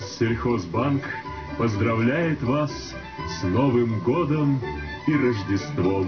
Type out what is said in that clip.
Россельхозбанк поздравляет вас с Новым годом и Рождеством!